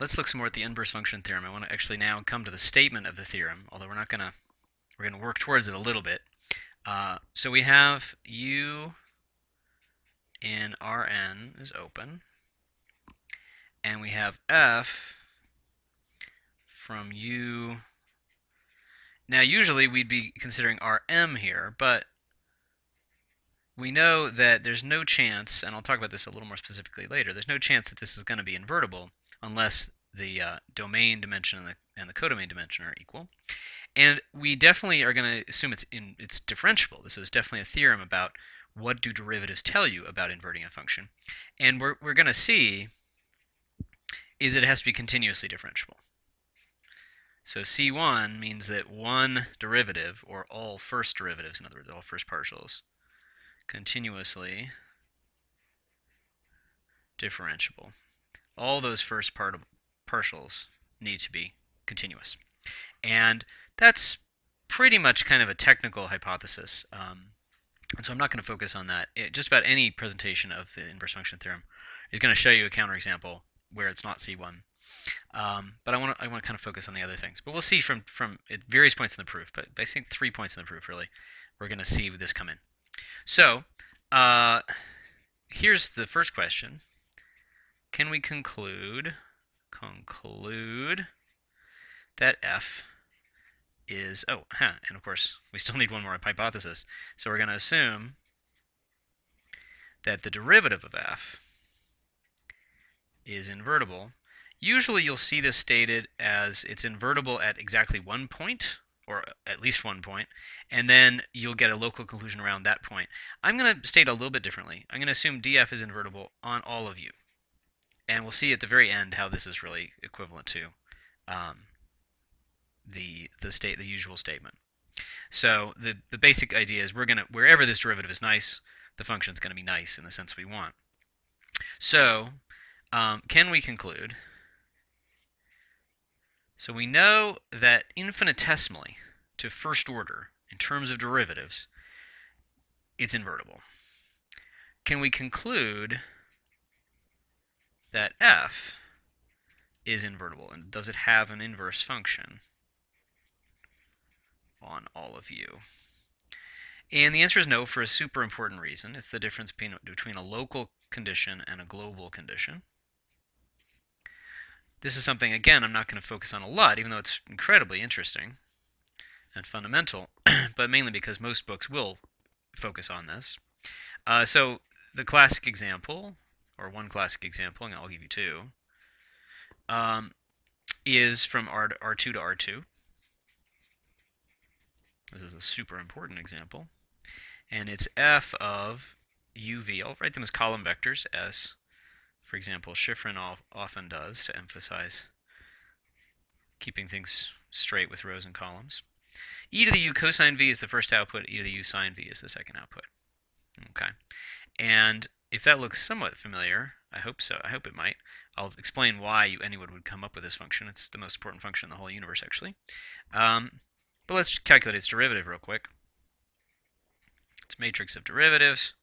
let's look some more at the inverse function theorem. I want to actually now come to the statement of the theorem, although we're not going to, we're going to work towards it a little bit. Uh, so we have u in Rn is open, and we have f from u. Now usually we'd be considering Rm here, but we know that there's no chance, and I'll talk about this a little more specifically later, there's no chance that this is going to be invertible unless the uh, domain dimension and the, and the codomain dimension are equal. And we definitely are going to assume it's in, it's differentiable. This is definitely a theorem about what do derivatives tell you about inverting a function. And we're, we're going to see is it has to be continuously differentiable. So C1 means that one derivative, or all first derivatives, in other words, all first partials, continuously differentiable. All those first part partials need to be continuous. And that's pretty much kind of a technical hypothesis. Um, and so I'm not going to focus on that. It, just about any presentation of the inverse function theorem is going to show you a counterexample where it's not C1. Um, but I want to I want to kind of focus on the other things. But we'll see from from at various points in the proof. But I think three points in the proof really, we're going to see this come in. So uh, here's the first question: Can we conclude conclude that f is, oh, huh, and of course, we still need one more hypothesis. So we're going to assume that the derivative of f is invertible. Usually you'll see this stated as it's invertible at exactly one point, or at least one point, and then you'll get a local conclusion around that point. I'm going to state a little bit differently. I'm going to assume df is invertible on all of u. And we'll see at the very end how this is really equivalent to um, the the state the usual statement. So the the basic idea is we're gonna wherever this derivative is nice, the function is going to be nice in the sense we want. So um, can we conclude? So we know that infinitesimally to first order in terms of derivatives, it's invertible. Can we conclude that f is invertible and does it have an inverse function? on all of u? And the answer is no for a super important reason. It's the difference between a local condition and a global condition. This is something, again, I'm not going to focus on a lot, even though it's incredibly interesting and fundamental, but mainly because most books will focus on this. Uh, so the classic example, or one classic example, and I'll give you two, um, is from R R2 to R2. This is a super important example. And it's f of uv. I'll write them as column vectors, s. For example, Shifrin often does to emphasize keeping things straight with rows and columns. e to the u cosine v is the first output, e to the u sine v is the second output. Okay. And if that looks somewhat familiar, I hope so. I hope it might. I'll explain why you, anyone would come up with this function. It's the most important function in the whole universe, actually. Um, but let's calculate its derivative real quick. It's matrix of derivatives.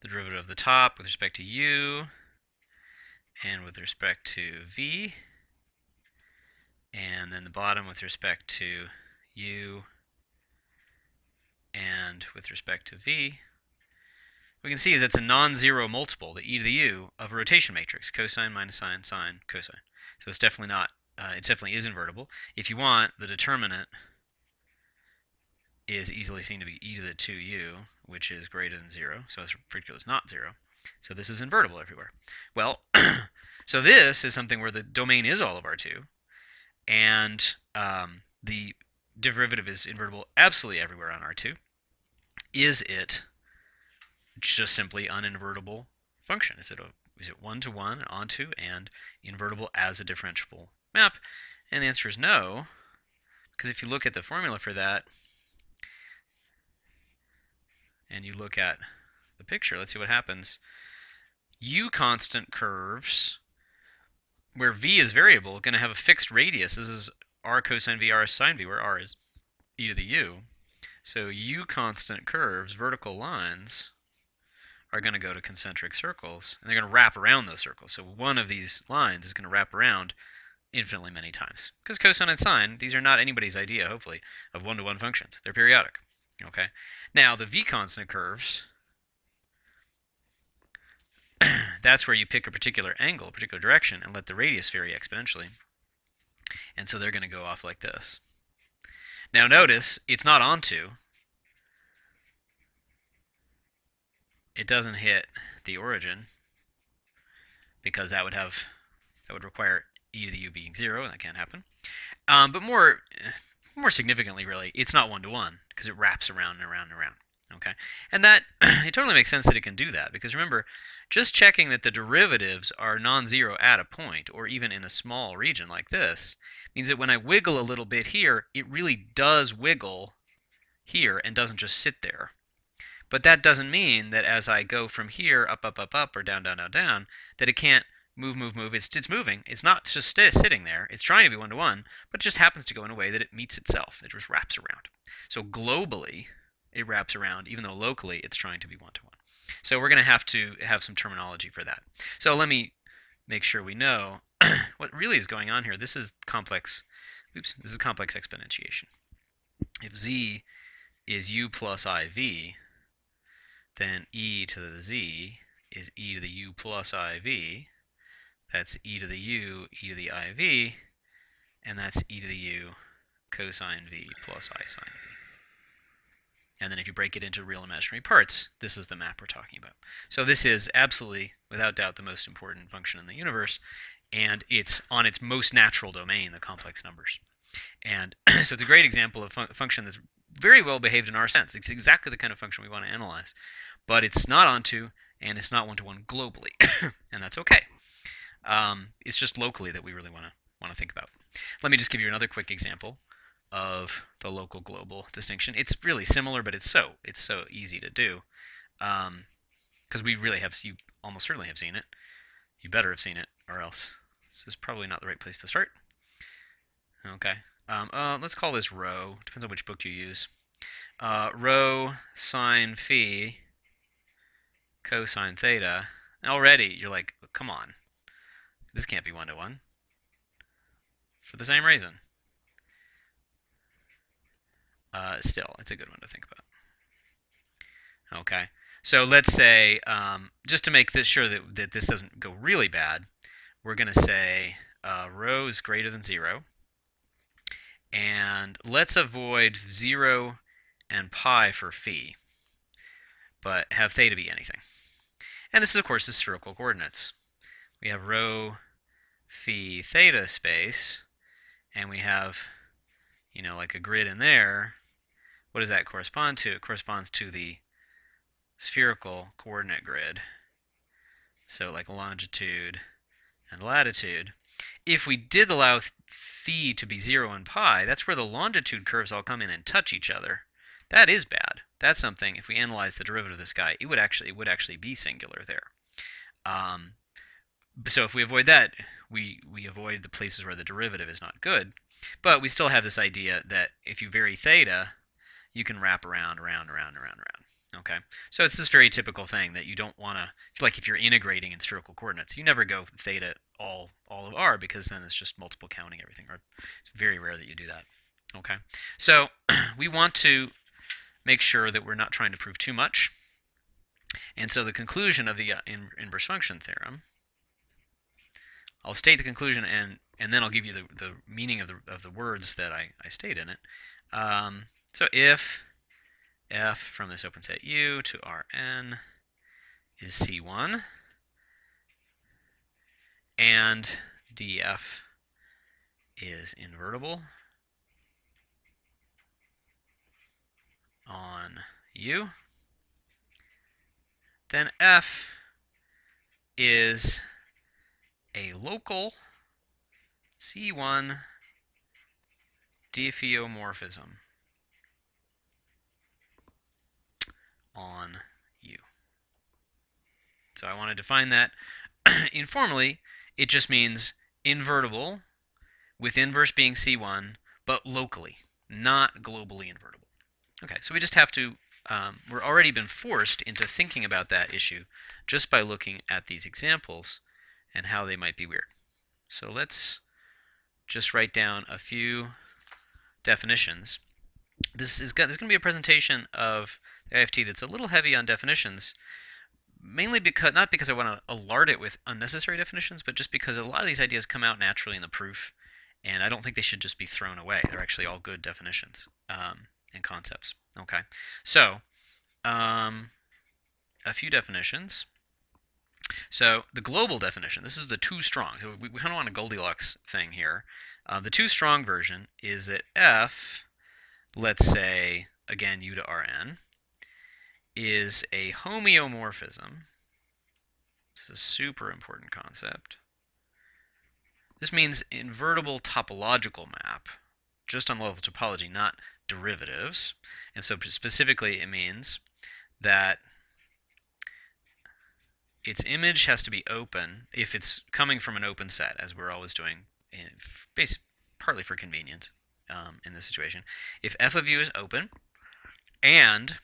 The derivative of the top with respect to u and with respect to v. And then the bottom with respect to u and with respect to v. We can see that's a non-zero multiple, the e to the u, of a rotation matrix, cosine minus sine, sine, cosine. So it's definitely not uh, it definitely is invertible. If you want, the determinant is easily seen to be e to the 2u, which is greater than 0, so it's particular is not 0. So this is invertible everywhere. Well, so this is something where the domain is all of R2, and um, the derivative is invertible absolutely everywhere on R2. Is it just simply an invertible function? Is it a is it one to one onto and invertible as a differentiable map? And the answer is no, because if you look at the formula for that, and you look at the picture, let's see what happens. U constant curves, where v is variable, going to have a fixed radius. This is r cosine v, r sine v, where r is e to the u. So u constant curves, vertical lines, are going to go to concentric circles, and they're going to wrap around those circles. So one of these lines is going to wrap around infinitely many times. Because cosine and sine, these are not anybody's idea, hopefully, of one-to-one -one functions. They're periodic. Okay. Now, the v-constant curves, that's where you pick a particular angle, a particular direction, and let the radius vary exponentially. And so they're going to go off like this. Now notice, it's not onto. It doesn't hit the origin because that would have that would require e to the u being 0, and that can't happen. Um, but more more significantly, really, it's not one-to-one because it wraps around and around and around. Okay, and that it totally makes sense that it can do that because remember, just checking that the derivatives are non-zero at a point or even in a small region like this means that when I wiggle a little bit here, it really does wiggle here and doesn't just sit there. But that doesn't mean that as I go from here up, up, up, up, or down, down, down, down, that it can't move, move, move. It's, it's moving. It's not just sitting there. It's trying to be one-to-one, but it just happens to go in a way that it meets itself. It just wraps around. So globally, it wraps around, even though locally it's trying to be one-to-one. So we're going to have to have some terminology for that. So let me make sure we know what really is going on here. This is complex, oops, this is complex exponentiation. If z is u plus iv, then e to the z is e to the u plus iv, that's e to the u, e to the iv, and that's e to the u cosine v plus i sine v. And then if you break it into real imaginary parts, this is the map we're talking about. So this is absolutely, without doubt, the most important function in the universe, and it's on its most natural domain, the complex numbers. And so it's a great example of fun function that's very well behaved in our sense. It's exactly the kind of function we want to analyze, but it's not onto and it's not one-to-one -one globally, and that's okay. Um, it's just locally that we really want to want to think about. Let me just give you another quick example of the local global distinction. It's really similar, but it's so it's so easy to do because um, we really have you almost certainly have seen it. You better have seen it, or else this is probably not the right place to start. Okay, um, uh, let's call this rho. Depends on which book you use. Uh, rho sine phi cosine theta. Already, you're like, come on, this can't be one-to-one. -one. For the same reason. Uh, still, it's a good one to think about. Okay, so let's say, um, just to make this sure that, that this doesn't go really bad, we're going to say uh, rho is greater than 0. And let's avoid 0 and pi for phi, but have theta be anything. And this is, of course, the spherical coordinates we have rho phi theta space, and we have, you know, like a grid in there. What does that correspond to? It corresponds to the spherical coordinate grid. So like longitude and latitude. If we did allow phi to be 0 and pi, that's where the longitude curves all come in and touch each other. That is bad. That's something, if we analyze the derivative of this guy, it would actually, it would actually be singular there. Um, so if we avoid that, we, we avoid the places where the derivative is not good. But we still have this idea that if you vary theta, you can wrap around, around, around, around, around. Okay, so it's this very typical thing that you don't want to, like if you're integrating in spherical coordinates, you never go theta all, all of r because then it's just multiple counting everything. Or it's very rare that you do that. Okay, so we want to make sure that we're not trying to prove too much. And so the conclusion of the uh, inverse function theorem I'll state the conclusion and and then I'll give you the, the meaning of the, of the words that I, I state in it. Um, so if f from this open set U to Rn is C1 and df is invertible on U, then f is a local C1 diffeomorphism on U. So I want to define that informally. It just means invertible with inverse being C1, but locally, not globally invertible. Okay, so we just have to um, we're already been forced into thinking about that issue just by looking at these examples and how they might be weird. So let's just write down a few definitions. This is, going to be a presentation of the IFT that's a little heavy on definitions, mainly because not because I want to alert it with unnecessary definitions, but just because a lot of these ideas come out naturally in the proof, and I don't think they should just be thrown away. They're actually all good definitions um, and concepts. Okay, so um, a few definitions. So the global definition, this is the too strong. So we, we kind of want a Goldilocks thing here. Uh, the too strong version is that f, let's say, again, u to rn, is a homeomorphism. This is a super important concept. This means invertible topological map, just on level of topology, not derivatives. And so specifically it means that its image has to be open if it's coming from an open set, as we're always doing, in, base, partly for convenience um, in this situation. If f of u is open and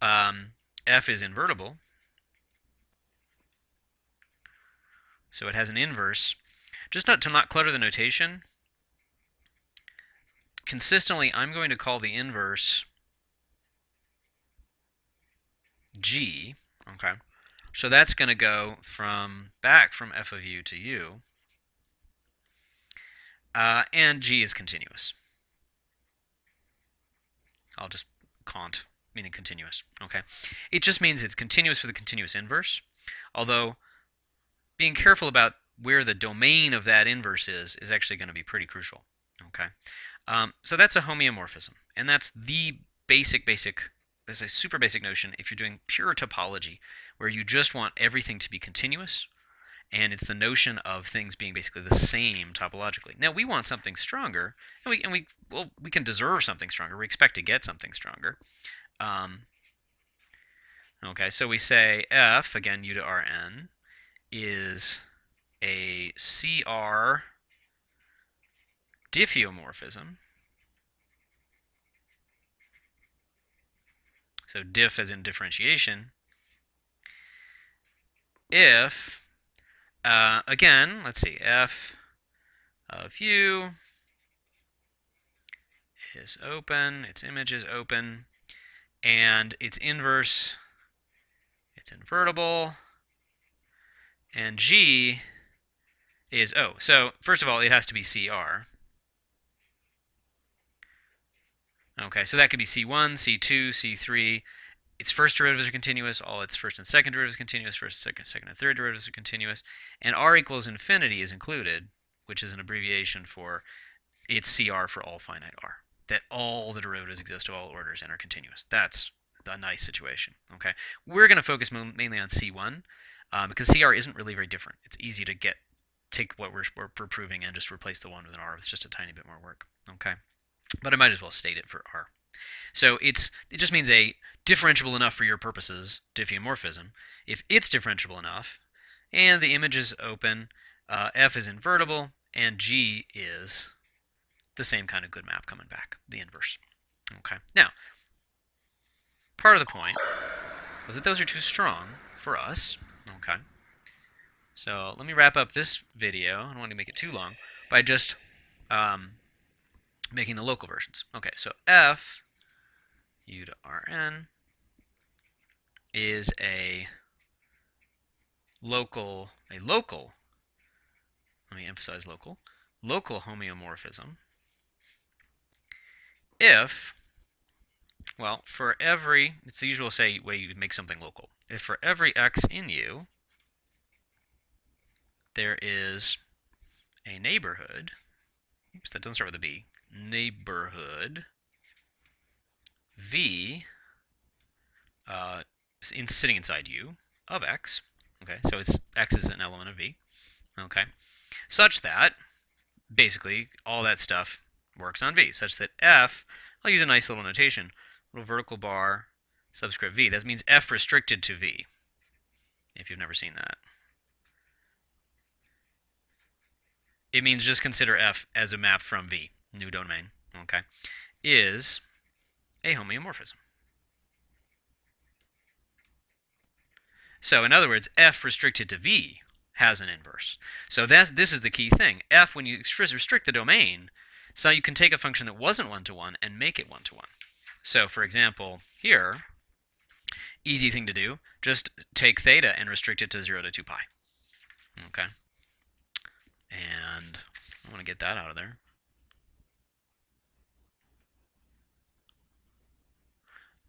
um, f is invertible, so it has an inverse, just not to not clutter the notation, consistently I'm going to call the inverse g, okay? So that's going to go from back from f of u to u, uh, and g is continuous. I'll just cont, meaning continuous, okay? It just means it's continuous with a continuous inverse, although being careful about where the domain of that inverse is is actually going to be pretty crucial, okay? Um, so that's a homeomorphism, and that's the basic, basic, that's a super basic notion if you're doing pure topology, where you just want everything to be continuous, and it's the notion of things being basically the same topologically. Now we want something stronger, and we and we well we can deserve something stronger. We expect to get something stronger. Um, okay, so we say f again u to rn is a CR diffeomorphism. So diff as in differentiation. If, uh, again, let's see, f of u is open, its image is open, and its inverse, it's invertible, and g is O. So first of all, it has to be CR. Okay, so that could be C1, C2, C3. Its first derivatives are continuous. All its first and second derivatives are continuous. First, second, second, and third derivatives are continuous. And R equals infinity is included, which is an abbreviation for its CR for all finite R. That all the derivatives exist of all orders and are continuous. That's a nice situation. Okay, we're going to focus mainly on C1 um, because CR isn't really very different. It's easy to get take what we're, we're proving and just replace the 1 with an r with just a tiny bit more work. Okay, But I might as well state it for r. So it's it just means a differentiable enough for your purposes diffeomorphism. If it's differentiable enough, and the image is open, uh, f is invertible, and g is the same kind of good map coming back, the inverse. Okay. Now, part of the point was that those are too strong for us. Okay. So let me wrap up this video. I don't want to make it too long by just um, making the local versions. Okay, so f u to rn is a local, a local, let me emphasize local, local homeomorphism if, well, for every, it's the usual say way you make something local. If for every x in u, there is a neighborhood, oops, that doesn't start with a B, neighborhood V uh, in, sitting inside U of X, okay, so it's X is an element of V, okay, such that basically all that stuff works on V, such that F, I'll use a nice little notation, little vertical bar subscript V, that means F restricted to V, if you've never seen that. it means just consider F as a map from V, new domain, okay, is a homeomorphism. So in other words, f restricted to v has an inverse. So that's, this is the key thing. f, when you restrict the domain, so you can take a function that wasn't one-to-one -one and make it one-to-one. -one. So for example, here, easy thing to do, just take theta and restrict it to 0 to 2 pi. Okay? And I want to get that out of there.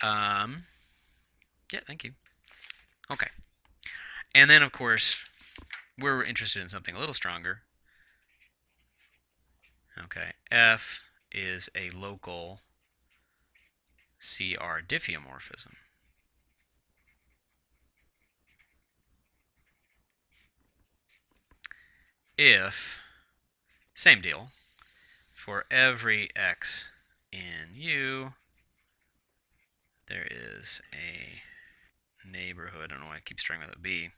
Um, yeah, thank you. Okay. And then, of course, we're interested in something a little stronger. Okay, F is a local CR diffeomorphism. If, same deal, for every x in U, there is a neighborhood, I don't know why I keep starting with a B,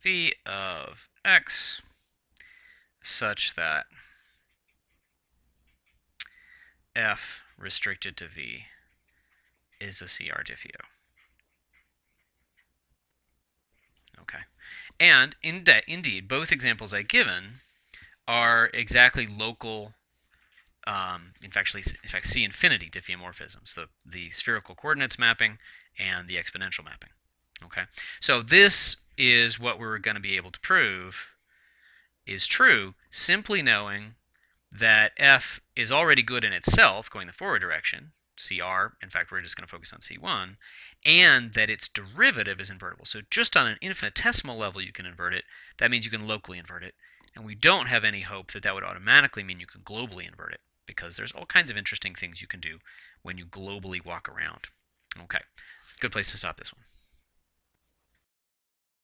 v of x such that f restricted to v is a CR diffeo. Okay. And in indeed, both examples I've given are exactly local, um, in, fact, in fact, C infinity diffeomorphisms, the, the spherical coordinates mapping and the exponential mapping. Okay. So this is what we're going to be able to prove is true simply knowing that f is already good in itself going the forward direction, CR, in fact we're just going to focus on C1, and that its derivative is invertible. So just on an infinitesimal level you can invert it, that means you can locally invert it, and we don't have any hope that that would automatically mean you can globally invert it, because there's all kinds of interesting things you can do when you globally walk around. Okay, good place to stop this one.